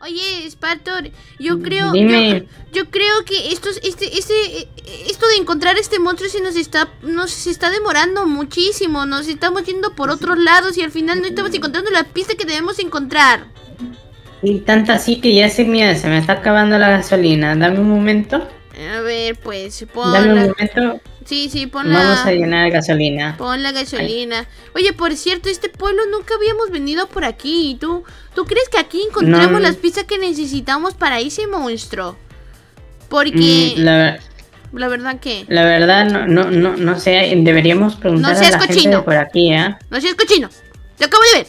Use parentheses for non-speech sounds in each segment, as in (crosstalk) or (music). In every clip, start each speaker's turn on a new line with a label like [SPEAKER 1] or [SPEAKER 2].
[SPEAKER 1] Oye, Spartor, yo creo,
[SPEAKER 2] Dime.
[SPEAKER 1] yo, yo creo que estos, este, este, esto de encontrar este monstruo se nos está, nos está demorando muchísimo. Nos estamos yendo por otros lados y al final no estamos encontrando la pista que debemos encontrar.
[SPEAKER 2] Y tanto así que ya se, mira, se me está acabando la gasolina. Dame un momento.
[SPEAKER 1] A ver, pues,
[SPEAKER 2] Dame un
[SPEAKER 1] pon la...
[SPEAKER 2] momento.
[SPEAKER 1] Sí, sí, pon
[SPEAKER 2] Vamos a
[SPEAKER 1] la...
[SPEAKER 2] llenar gasolina.
[SPEAKER 1] Pon la gasolina. Oye, por cierto, este pueblo nunca habíamos venido por aquí. ¿Y tú? ¿Tú crees que aquí encontramos
[SPEAKER 2] No.
[SPEAKER 1] las pistas que necesitamos para ese monstruo? Porque...
[SPEAKER 2] Mm, la,
[SPEAKER 1] La verdad que...
[SPEAKER 2] la verdad, no, no, no, no sé. Deberíamos preguntar
[SPEAKER 1] No
[SPEAKER 2] a
[SPEAKER 1] seas
[SPEAKER 2] la gente
[SPEAKER 1] cochino.
[SPEAKER 2] de por aquí, ¿eh?
[SPEAKER 1] No seas cochino. Lo acabo de ver.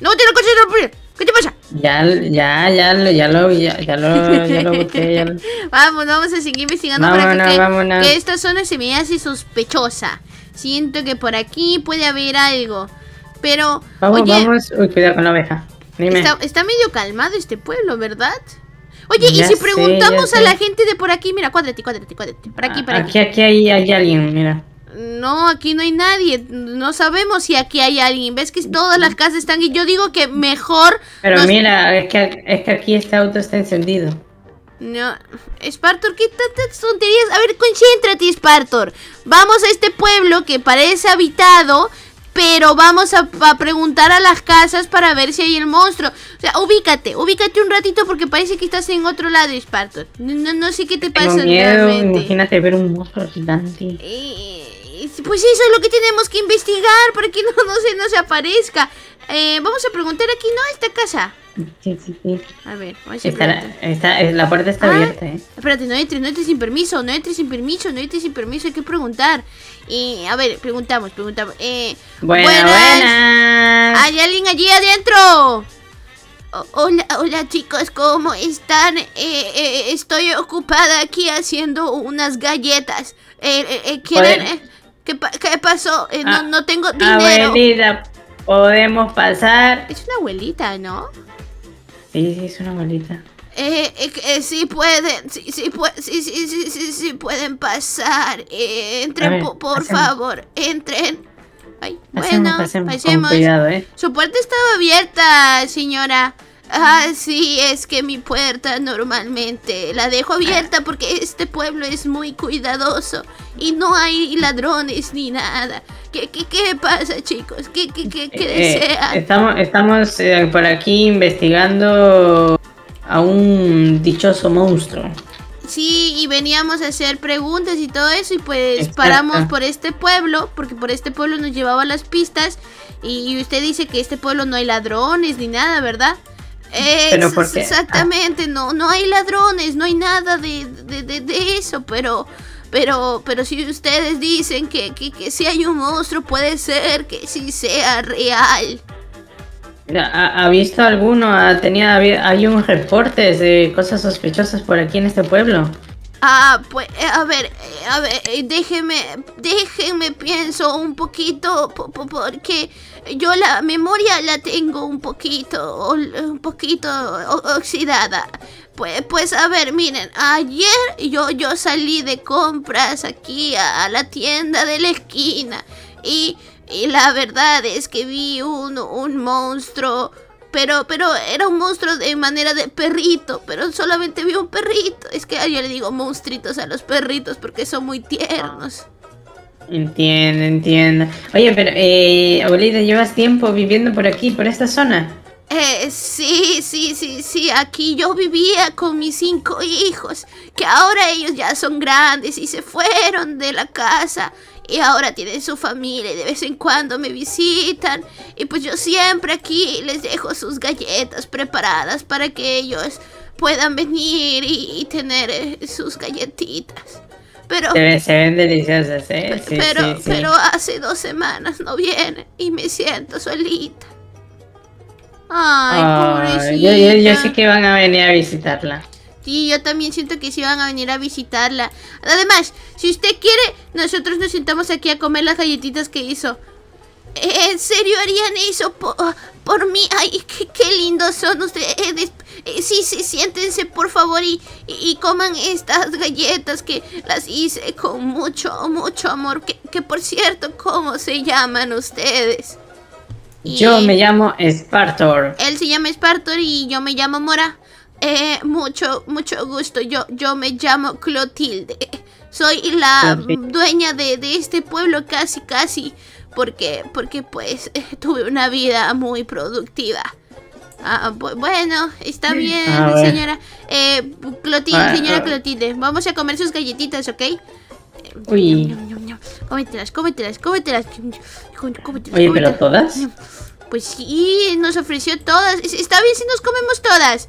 [SPEAKER 1] No te lo cochino. ¿Qué te pasa?
[SPEAKER 2] Ya, ya, ya, lo- ya lo, ya, ya lo, ya lo boté, ya lo- (laughs)
[SPEAKER 1] Vamos, vamos a seguir investigando
[SPEAKER 2] Vámonos,
[SPEAKER 1] aquí. Que,
[SPEAKER 2] vámonos.
[SPEAKER 1] que esta zona se me hace sospechosa. Siento que por aquí puede haber algo. Pero,
[SPEAKER 2] Vamos,
[SPEAKER 1] oye,
[SPEAKER 2] vamos. Uy, cuidado con la oveja. Dime.
[SPEAKER 1] está, está medio calmado este pueblo, ¿verdad? Oye, y si preguntamos a la gente de por aquí, mira, cuádrate, cuádrate, cuádrate. Por aquí, por aquí.
[SPEAKER 2] Aquí, aquí hay, hay alguien, mira.
[SPEAKER 1] No, aquí no hay nadie. No sabemos si aquí hay alguien. ¿Ves que todas las casas están? Y yo digo que mejor.
[SPEAKER 2] Pero
[SPEAKER 1] nos-
[SPEAKER 2] mira, es que, es que aquí este auto está encendido.
[SPEAKER 1] No, Spartor, ¿qué tantas tonterías? A ver, concéntrate, Spartor. Vamos a este pueblo que parece habitado, pero vamos a, a preguntar a las casas para ver si hay el monstruo. O sea, ubícate, ubícate un ratito porque parece que estás en otro lado, Spartor. No, no, no sé qué te
[SPEAKER 2] Tengo
[SPEAKER 1] pasa
[SPEAKER 2] miedo,
[SPEAKER 1] realmente.
[SPEAKER 2] imagínate ver un monstruo gigante.
[SPEAKER 1] Eh, pues eso es lo que tenemos que investigar para que (laughs) no, no se nos aparezca. Eh, vamos a preguntar aquí, ¿no? Esta casa.
[SPEAKER 2] Sí, sí, sí.
[SPEAKER 1] A ver, vamos a
[SPEAKER 2] Está, eh, la puerta está
[SPEAKER 1] Ah,
[SPEAKER 2] abierta, eh.
[SPEAKER 1] Espérate, no entres, no entres sin permiso, no entres sin permiso, no entres sin permiso, hay que preguntar. Y, a ver, preguntamos, preguntamos. Eh,
[SPEAKER 2] Buena,
[SPEAKER 1] buenas.
[SPEAKER 2] buena.
[SPEAKER 1] ¿Hay alguien allí adentro? O- hola, hola chicos, ¿cómo están? Eh, eh, estoy ocupada aquí haciendo unas galletas. Eh, eh, eh, ¿quieren, eh, ¿qué, pa- qué pasó? Eh,
[SPEAKER 2] Ah,
[SPEAKER 1] no, no tengo dinero.
[SPEAKER 2] Abuelita, podemos pasar.
[SPEAKER 1] Es una abuelita, ¿no?
[SPEAKER 2] Sí, sí, es una abuelita.
[SPEAKER 1] Eh, eh, eh, sí pueden, sí, sí, sí, sí, sí, sí, pueden pasar. Eh, entren,
[SPEAKER 2] ver,
[SPEAKER 1] po- por
[SPEAKER 2] pasemos.
[SPEAKER 1] favor, entren. Ay,
[SPEAKER 2] Pasemos,
[SPEAKER 1] bueno,
[SPEAKER 2] pasemos, con
[SPEAKER 1] pasemos.
[SPEAKER 2] cuidado, eh.
[SPEAKER 1] Su puerta estaba abierta, señora. Ah, sí, es que mi puerta normalmente la dejo abierta porque este pueblo es muy cuidadoso y no hay ladrones ni nada. ¿Qué, qué, qué pasa, chicos? ¿Qué, qué, qué, qué
[SPEAKER 2] Eh,
[SPEAKER 1] desean?
[SPEAKER 2] estamos estamos eh, por aquí investigando a un dichoso monstruo.
[SPEAKER 1] Sí, y veníamos a hacer preguntas y todo eso y pues
[SPEAKER 2] Exacto.
[SPEAKER 1] paramos por este pueblo, porque por este pueblo nos llevaba las pistas y, y usted dice que este pueblo no hay ladrones ni nada, ¿verdad?
[SPEAKER 2] Pero
[SPEAKER 1] Ex-
[SPEAKER 2] ¿por qué?
[SPEAKER 1] Exactamente, no, no hay ladrones, no hay nada de, de, de- de eso, pero, pero, pero si ustedes dicen que, que, que si hay un monstruo puede ser que sí sea real.
[SPEAKER 2] Mira, ¿Ha, ha visto alguno? ¿Ha tenía, hay unos reportes de cosas sospechosas por aquí en este pueblo?
[SPEAKER 1] Ah, pues, eh, a ver, eh, a ver, eh, déjeme, déjeme pienso un poquito, po- po- porque yo la memoria la tengo un poquito, un poquito oxidada. Pues, pues, a ver, miren, ayer yo, yo salí de compras aquí a, a la tienda de la esquina y, y la verdad es que vi un, un monstruo pero, pero era un monstruo de manera de perrito, pero solamente vi un perrito. Es que yo le digo monstruitos a los perritos porque son muy tiernos.
[SPEAKER 2] Entiendo, entiendo. Oye, pero, eh, abuelita, ¿llevas tiempo viviendo por aquí, por esta zona?
[SPEAKER 1] Eh, sí, sí, sí, sí, aquí yo vivía con mis cinco hijos, que ahora ellos ya son grandes y se fueron de la casa y ahora tienen su familia y de vez en cuando me visitan y pues yo siempre aquí les dejo sus galletas preparadas para que ellos puedan venir y, y tener eh, sus galletitas. Pero,
[SPEAKER 2] Se, ven- se ven deliciosas, ¿eh? Sí,
[SPEAKER 1] pero,
[SPEAKER 2] sí, sí.
[SPEAKER 1] pero hace dos semanas no vienen y me siento solita. Ay,
[SPEAKER 2] Ay, yo, yo, yo
[SPEAKER 1] pobrecita.
[SPEAKER 2] sé que van a venir a visitarla.
[SPEAKER 1] Sí, yo también siento que sí van a venir a visitarla. Además, si usted quiere, nosotros nos sentamos aquí a comer las galletitas que hizo. ¿En serio harían eso por, por mí? Ay, qué, qué lindos son ustedes. Eh, Sí, sí, siéntense por favor y, y, y coman estas galletas que las hice con mucho, mucho amor. Que, que por cierto, ¿cómo se llaman ustedes? Y
[SPEAKER 2] Yo me llamo Spartor.
[SPEAKER 1] Él se llama Spartor y yo me llamo Mora. Eh, mucho, mucho gusto. Yo, yo me llamo Clotilde. Soy la dueña de, de este pueblo casi, casi. Porque, porque pues tuve una vida muy productiva. Ah, bueno, está bien, señora. Eh, Clotilde, ah, señora ah. Clotilde, vamos a comer sus galletitas, ¿ok?
[SPEAKER 2] Uy.
[SPEAKER 1] Cómetelas, cómetelas, cómetelas.
[SPEAKER 2] Oye, ¿pero todas?
[SPEAKER 1] Pues sí, nos ofreció todas. Está bien si nos comemos todas.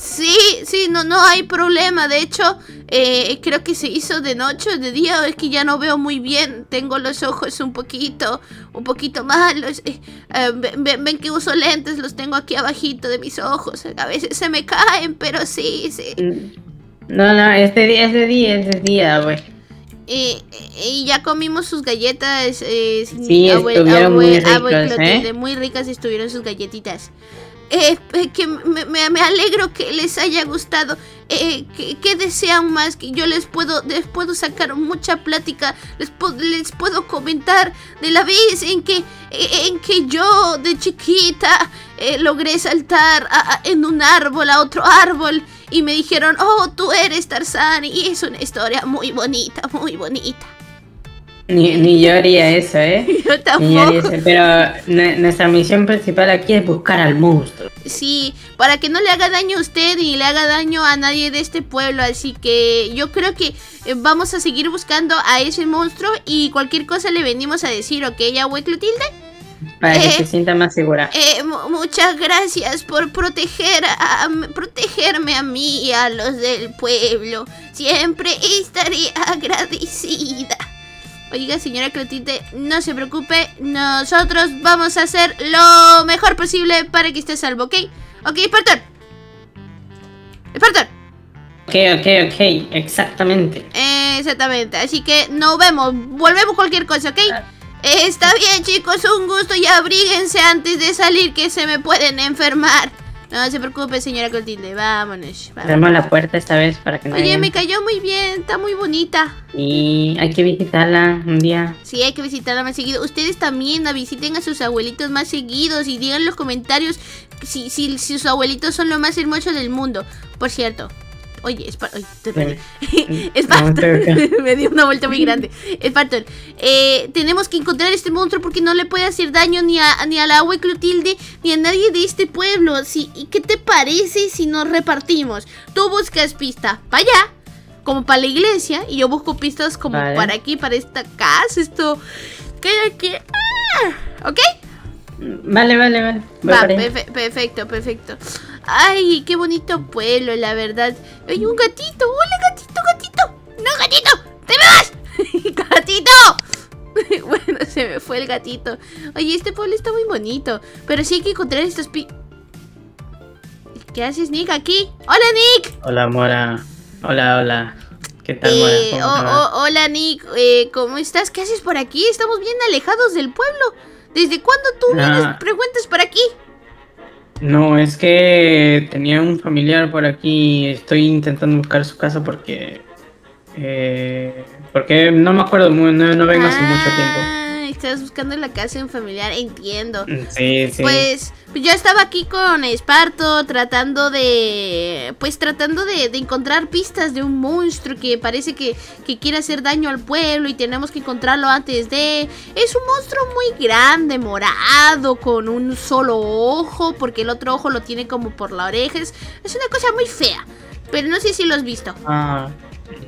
[SPEAKER 1] Sí, sí, no, no hay problema. De hecho, eh, creo que se hizo de noche o de día. Es que ya no veo muy bien. Tengo los ojos un poquito, un poquito malos. Eh, eh, ven, que uso lentes, los tengo aquí abajito de mis ojos. A veces se me caen, pero sí, sí.
[SPEAKER 2] Mm. No, no, es de día, es de día, es de día, güey.
[SPEAKER 1] y ya comimos sus galletas.
[SPEAKER 2] sí, estuvieron muy ricas,
[SPEAKER 1] muy ricas estuvieron sus galletitas. Eh, eh, que me, alegro que les haya gustado. Eh, que, desean más? Que yo les puedo, les puedo sacar mucha plática. Les, les puedo comentar de la vez en que, en que yo de chiquita logré saltar en un árbol a otro árbol. Y me dijeron, oh, tú eres Tarzán. Y es una historia muy bonita, muy bonita.
[SPEAKER 2] Ni, ni, yo haría eso, ¿eh? (laughs)
[SPEAKER 1] Yo tampoco.
[SPEAKER 2] Pero nuestra misión principal aquí es buscar al monstruo.
[SPEAKER 1] Sí, para que no le haga daño a usted ni le haga daño a nadie de este pueblo. Así que yo creo que eh, vamos a seguir buscando a ese monstruo y cualquier cosa le venimos a decir, ¿ok, ya, Clotilde?
[SPEAKER 2] Para que se eh, sienta más segura.
[SPEAKER 1] Eh, muchas gracias por proteger a, protegerme a mí y a los del pueblo. Siempre estaré agradecida. Oiga, señora Clotilde, no se preocupe, nosotros vamos a hacer lo mejor posible para que esté salvo, ¿ok? Ok, Spartan. Spartan.
[SPEAKER 2] Ok, ok, ok, exactamente.
[SPEAKER 1] exactamente, así que nos vemos, volvemos cualquier cosa, ¿ok? Ah. Está bien, chicos, un gusto y abríguense antes de salir que se me pueden enfermar. No se preocupe, señora Clotilde, vámonos.
[SPEAKER 2] vámonos. la puerta esta vez para que no
[SPEAKER 1] Oye, me cayó muy bien, está muy bonita.
[SPEAKER 2] Y hay que visitarla un día.
[SPEAKER 1] Sí, hay que visitarla más seguido. Ustedes también visiten a sus abuelitos más seguidos y digan en los comentarios si, si, si sus abuelitos son lo más hermoso del mundo. Por cierto, Oye, Spartan. (laughs) (laughs) me dio una vuelta muy grande. Spartan, eh, tenemos que encontrar este monstruo porque no le puede hacer daño ni a, ni a la agua Clotilde ni a nadie de este pueblo. Sí, ¿Y qué te parece si nos repartimos? Tú buscas pista para allá, como para la iglesia, y yo busco pistas como para aquí, para esta casa. Esto. ¿Qué aquí? Ah, ¿Ok?
[SPEAKER 2] Vale, vale, vale.
[SPEAKER 1] Va, perfecto, perfecto. Ay, qué bonito pueblo, la verdad. Hay un gatito. Hola, gatito, gatito. No, gatito. ¡Te me vas! (laughs) ¡Gatito! (laughs) bueno, se me fue el gatito. Oye, este pueblo está muy bonito. Pero sí hay que encontrar estos pi... ¿Qué haces, Nick, aquí? ¡Hola, Nick!
[SPEAKER 2] Hola, Mora. Hola, hola. ¿Qué tal, Mora?
[SPEAKER 1] Eh, hola, Nick. Eh, ¿Cómo estás? ¿Qué haces por aquí? Estamos bien alejados del pueblo. ¿Desde cuándo tú vienes, preguntas por aquí?
[SPEAKER 2] No, es que tenía un familiar por aquí. Estoy intentando buscar su casa porque. Eh, porque no me acuerdo, no, no vengo hace mucho tiempo.
[SPEAKER 1] Estás buscando la casa de un familiar, entiendo.
[SPEAKER 2] Mm, sí, sí.
[SPEAKER 1] Pues yo estaba aquí con Esparto tratando de. Pues tratando de, encontrar pistas de un monstruo que parece que, que, quiere hacer daño al pueblo y tenemos que encontrarlo antes de. Es un monstruo muy grande, morado, con un solo ojo, porque el otro ojo lo tiene como por la oreja. Es, una cosa muy fea. Pero no sé si lo has visto.
[SPEAKER 2] Ah,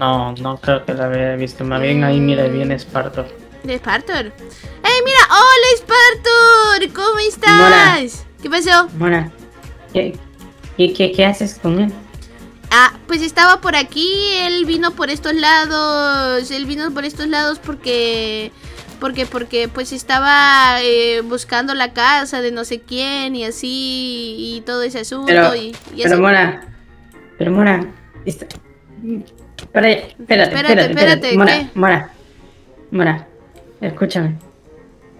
[SPEAKER 2] no, no creo que la haya visto. Más bien ahí mira bien Esparto.
[SPEAKER 1] ¿De Spartor? ¡Eh, mira! ¡Hola, Spartor! ¿Cómo estás? ¿Qué pasó?
[SPEAKER 2] Mora, ¿qué, qué, qué, haces con él?
[SPEAKER 1] Ah, pues estaba por aquí, él vino por estos lados, él vino por estos lados porque, porque, porque, pues estaba eh, buscando la casa de no sé quién y así, y todo ese asunto
[SPEAKER 2] pero,
[SPEAKER 1] y,
[SPEAKER 2] Pero Mora, pero Mora, espérate, espérate, espérate, espérate, Mora, Mora, Mora, Escúchame.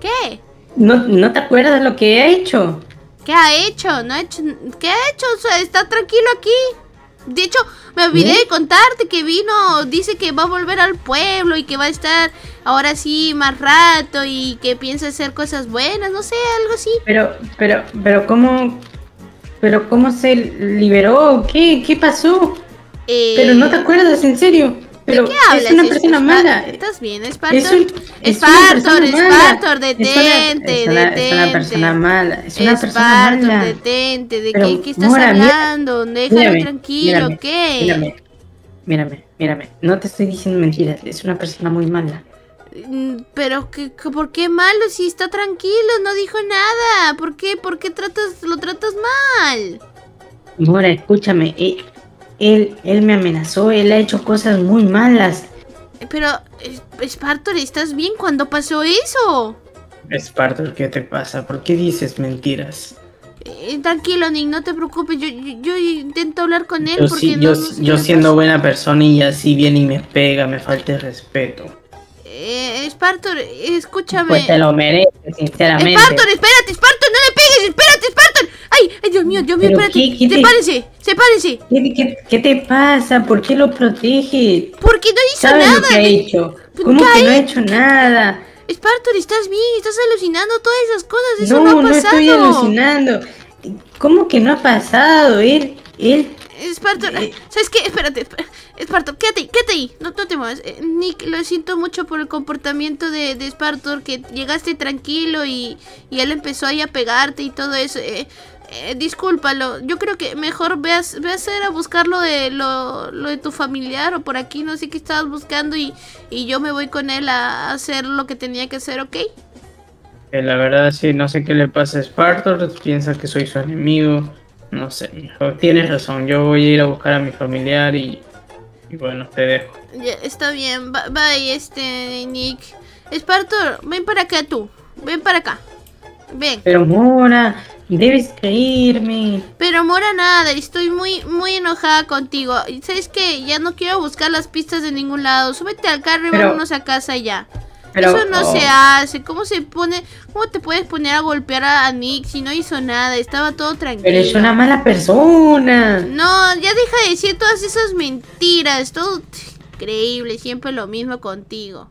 [SPEAKER 1] ¿Qué?
[SPEAKER 2] ¿No, ¿No te acuerdas de lo que he hecho?
[SPEAKER 1] ¿Qué ha hecho? ¿No ha hecho? ¿Qué ha hecho? O sea, está tranquilo aquí. De hecho, me olvidé de contarte que vino, dice que va a volver al pueblo y que va a estar ahora sí más rato y que piensa hacer cosas buenas, no sé, algo así.
[SPEAKER 2] Pero, pero, pero, ¿cómo, pero ¿cómo se liberó? ¿Qué, qué pasó?
[SPEAKER 1] Eh,
[SPEAKER 2] Pero no te acuerdas, en serio. Pero
[SPEAKER 1] ¿De qué hablas?
[SPEAKER 2] es una
[SPEAKER 1] Es-
[SPEAKER 2] persona
[SPEAKER 1] es-
[SPEAKER 2] mala.
[SPEAKER 1] ¿Estás bien,
[SPEAKER 2] Es,
[SPEAKER 1] Spartor?
[SPEAKER 2] un, es una
[SPEAKER 1] Spartor,
[SPEAKER 2] persona mala.
[SPEAKER 1] Spartor,
[SPEAKER 2] Es una-
[SPEAKER 1] detente,
[SPEAKER 2] es una,
[SPEAKER 1] detente.
[SPEAKER 2] Es una persona mala. Es una persona mala.
[SPEAKER 1] detente. ¿De
[SPEAKER 2] Pero,
[SPEAKER 1] qué, qué estás
[SPEAKER 2] Mora,
[SPEAKER 1] hablando? Déjalo
[SPEAKER 2] Mírame,
[SPEAKER 1] tranquilo,
[SPEAKER 2] mírame,
[SPEAKER 1] ¿qué?
[SPEAKER 2] Mírame, mírame, mírame. No te estoy diciendo mentiras. Es una persona muy mala.
[SPEAKER 1] Mm, Pero, ¿qué, qué- ¿por qué malo si está tranquilo? No dijo nada. ¿Por qué? ¿Por qué tratas, lo tratas mal?
[SPEAKER 2] Mora, escúchame. Él, él, él me amenazó. Él ha hecho cosas muy malas.
[SPEAKER 1] Pero, eh, Spartor, ¿estás bien cuando pasó eso?
[SPEAKER 2] Spartor, ¿qué te pasa? ¿Por qué dices mentiras?
[SPEAKER 1] Eh, tranquilo, Nick, no te preocupes. Yo, yo, yo intento hablar con él
[SPEAKER 2] Yo,
[SPEAKER 1] porque
[SPEAKER 2] sí-
[SPEAKER 1] no,
[SPEAKER 2] yo,
[SPEAKER 1] no
[SPEAKER 2] yo siendo
[SPEAKER 1] pasa.
[SPEAKER 2] buena persona y así viene y me pega, me falta el respeto.
[SPEAKER 1] Eh, Spartor, escúchame.
[SPEAKER 2] Pues te lo mereces, sinceramente.
[SPEAKER 1] Spartor, espérate, Spartor, no le pegues, espérate, Spartor. Ay, ay, Dios mío, Dios mío,
[SPEAKER 2] ¿Pero
[SPEAKER 1] espérate.
[SPEAKER 2] qué- qué te-
[SPEAKER 1] Sepárense, sepárense.
[SPEAKER 2] ¿Qué, qué, qué te pasa? ¿Por qué lo protege?
[SPEAKER 1] Porque no hizo
[SPEAKER 2] ¿Sabes
[SPEAKER 1] nada.
[SPEAKER 2] lo que ha hecho? ¿Cómo
[SPEAKER 1] ¿Qué
[SPEAKER 2] que no
[SPEAKER 1] ha
[SPEAKER 2] hecho nada?
[SPEAKER 1] Spartor, estás bien, estás alucinando todas esas cosas. Eso no,
[SPEAKER 2] No,
[SPEAKER 1] ha
[SPEAKER 2] no
[SPEAKER 1] pasado.
[SPEAKER 2] estoy alucinando. ¿Cómo que no ha pasado? Él, él...
[SPEAKER 1] Spartor,
[SPEAKER 2] Eh.
[SPEAKER 1] ¿sabes qué? Espérate, espérate. Spartor, quédate ahí, quédate ahí. No, no te muevas. Eh, Nick, lo siento mucho por el comportamiento de, de Spartor, que llegaste tranquilo y, y él empezó ahí a pegarte y todo eso. Eh, eh, discúlpalo. Yo creo que mejor veas, veas a ir a buscar lo de, lo, lo de tu familiar o por aquí, no sé qué estabas buscando y, y yo me voy con él a hacer lo que tenía que hacer, ¿ok?
[SPEAKER 2] Eh, La verdad sí, no sé qué le pasa a Spartor, piensa que soy su enemigo. No sé, mejor tienes razón, yo voy a ir a buscar a mi familiar y, y bueno, te dejo.
[SPEAKER 1] Ya, está bien, bye, este, Nick. Spartor, ven para acá tú. Ven para acá. Ven.
[SPEAKER 2] Pero Mora, debes creerme.
[SPEAKER 1] Pero Mora nada, estoy muy, muy enojada contigo. ¿Sabes qué? Ya no quiero buscar las pistas de ningún lado. Súbete al carro y
[SPEAKER 2] Pero-
[SPEAKER 1] vámonos a casa ya.
[SPEAKER 2] Pero,
[SPEAKER 1] Eso no
[SPEAKER 2] oh,
[SPEAKER 1] se hace. ¿Cómo se pone? ¿Cómo te puedes poner a golpear a, a Nick si no hizo nada? Estaba todo tranquilo.
[SPEAKER 2] Pero es una mala persona.
[SPEAKER 1] No, ya deja de decir todas esas mentiras. Todo increíble, siempre lo mismo contigo.